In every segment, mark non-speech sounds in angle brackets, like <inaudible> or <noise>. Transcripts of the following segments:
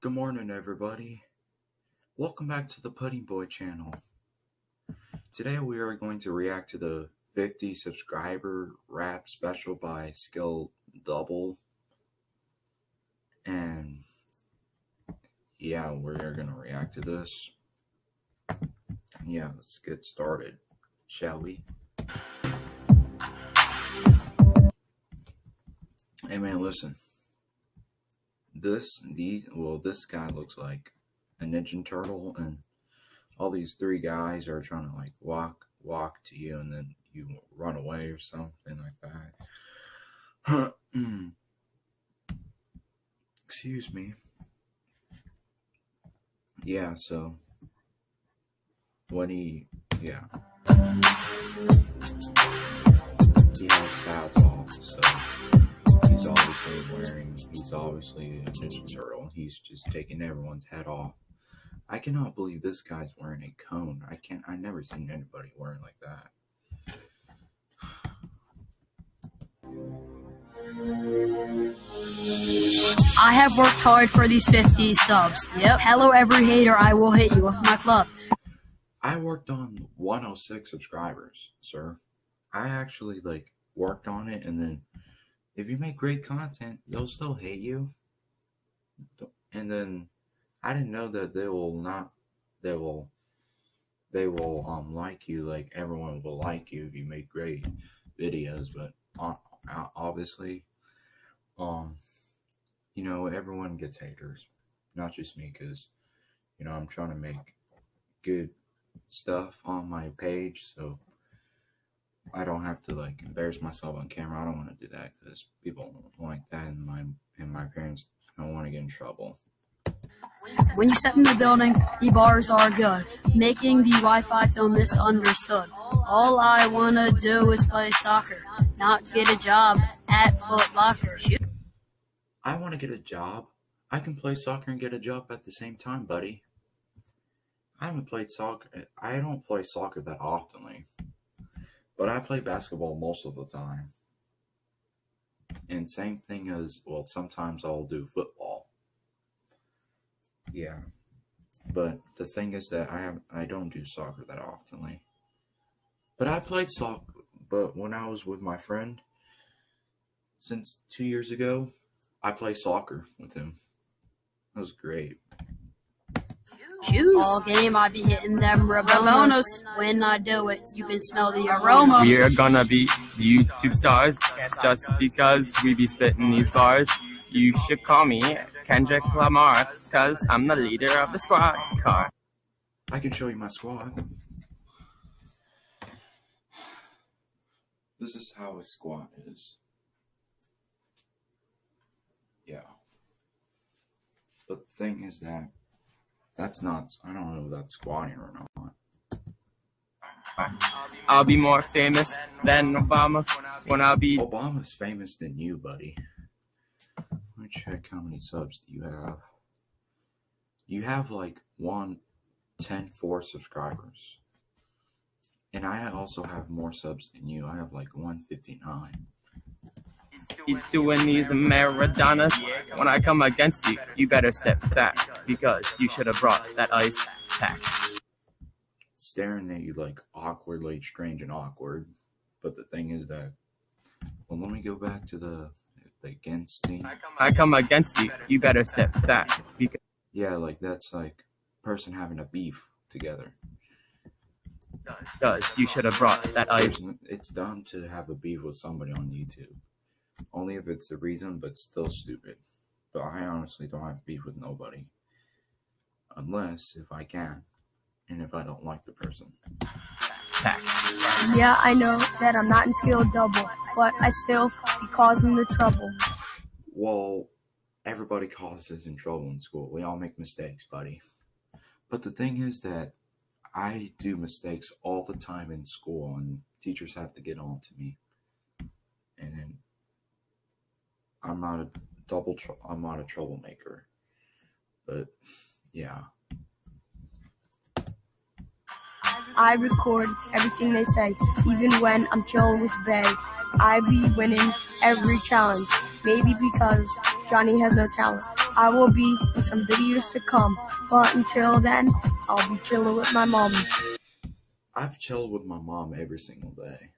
Good morning, everybody. Welcome back to the Puddingboi channel. Today we are going to react to the 50 subscriber rap special by Skill Double. And yeah, we're going to react to this. Yeah, let's get started, shall we? Hey man, listen. This, the, well, this guy looks like a Ninja Turtle, and all these three guys are trying to like walk, walk to you, and then you run away or something like that. <clears throat> Excuse me. Yeah, so when he, yeah, he has hats off, so he's obviously wearing, he's obviously a Ninja Turtle. He's just taking everyone's head off. I cannot believe this guy's wearing a cone. I can't, I never seen anybody wearing like that. I have worked hard for these 50 subs. Yep. Hello, every hater. I will hit you with my club. I worked on 106 subscribers, sir. I actually like worked on it, and then if you make great content, they'll still hate you. And then I didn't know that they will not, they will, they will um like you like everyone will like you if you make great videos. But uh, obviously, um, you know everyone gets haters, not just me, because you know I'm trying to make good stuff on my page, so I don't have to like embarrass myself on camera. I don't want to do that because people like that, and my and my parents don't want to get in trouble. When you step in the building, the bars are good, making the Wi-Fi feel misunderstood. All I wanna do is play soccer, not get a job at Foot Locker. I want to get a job. I can play soccer and get a job at the same time, buddy. I haven't played soccer. I don't play soccer that oftenly. But I play basketball most of the time. And same thing as, well, sometimes I'll do football. Yeah. But the thing is that I have I don't do soccer that oftenly. But I played soccer but when I was with my friend since 2 years ago, I play soccer with him. That was great. Juice. All game I be hitting them Rabonas. When I do it, you can smell the aroma. We're gonna be YouTube stars just because we be spitting these bars. You should call me Kendrick Lamar, cause I'm the leader of the squad car. I can show you my squad. This is how a squad is. Yeah. But the thing is that that's not, I don't know if that's squatting or not. I'll be more famous than Obama when I'll be. Obama's famous than you, buddy. Let me check how many subs do you have. You have like one, ten, four subscribers. And I also have more subs than you. I have like 159. He's doing these Maradonas. When I come against you, you better step back because you should have brought that ice pack. Staring at you like awkwardly strange and awkward. But the thing is that, well, let me go back to the, the against thing. I come against you, you better step back because. Yeah, like that's like person having a beef together. Because you should have brought that ice. It's, it's dumb to have a beef with somebody on YouTube. Only if it's a reason, but still stupid. But I honestly don't have beef with nobody. Unless if I can. And if I don't like the person. Yeah, I know that I'm not in skill double, but I still be causing the trouble. Well, everybody causes in trouble in school. We all make mistakes, buddy. But the thing is that I do mistakes all the time in school, and teachers have to get on to me. And then I'm not a double. Tr- I'm not a troublemaker, but yeah. I record everything they say, even when I'm chilling with Bay. I be winning every challenge, maybe because Johnny has no talent. I will be in some videos to come. But until then, I'll be chilling with my mom. I've chilled with my mom every single day.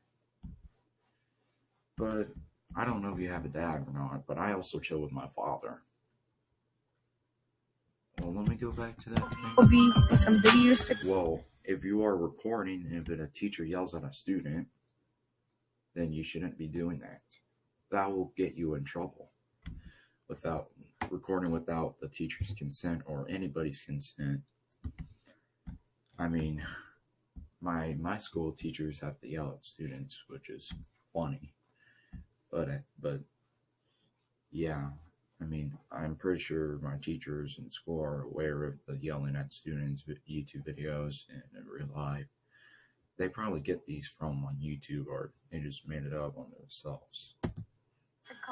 But I don't know if you have a dad or not, but I also chill with my father. Well, let me go back to that I'll be oh, some videos to Well, if you are recording and if a teacher yells at a student, then you shouldn't be doing that. That will get you in trouble without recording without the teacher's consent or anybody's consent. I mean, my my school teachers have to yell at students, which is funny. But uh, but yeah, I mean, I'm pretty sure my teachers in school are aware of the yelling at students YouTube videos and in real life. They probably get these from on YouTube or they just made it up on themselves.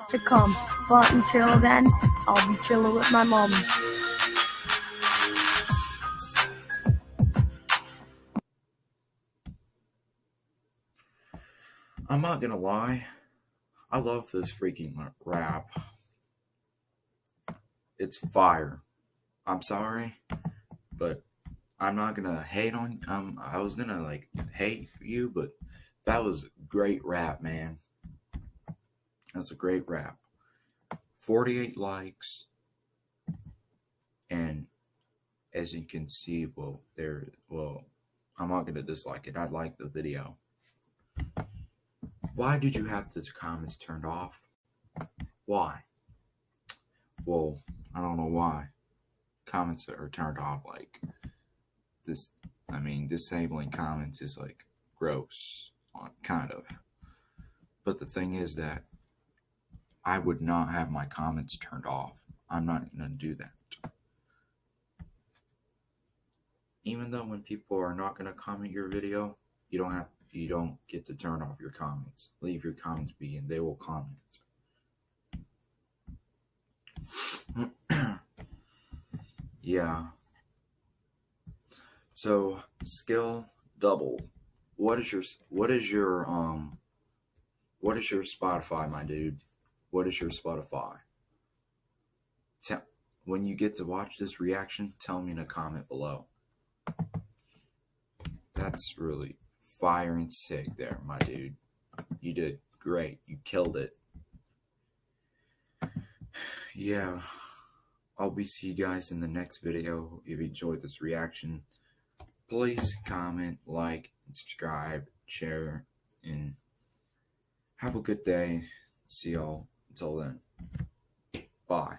to come. But until then, I'll be chilling with my mom. I'm not gonna lie, I love this freaking rap. It's fire. I'm sorry, but I'm not gonna hate on. Um, I was gonna like hate you, but that was great rap, man. That's a great rap. 48 likes, and as you can see, well, there, well, I'm not gonna dislike it. I like the video. Why did you have the comments turned off? Why? Well, I don't know why. Comments are turned off like this. I mean, disabling comments is like gross, on kind of. But the thing is that I would not have my comments turned off. I'm not going to do that. Even though when people are not going to comment your video, you don't have you don't get to turn off your comments. Leave your comments be and they will comment. <clears throat> yeah. So, skill double. What is your what is your um what is your Spotify, my dude? What is your Spotify? Tell when you get to watch this reaction, tell me in a comment below. That's really fire and sick there, my dude. You did great. You killed it. <sighs> Yeah. I'll be see you guys in the next video. If you enjoyed this reaction, please comment, like, and subscribe, share, and have a good day. See y'all until then. Bye.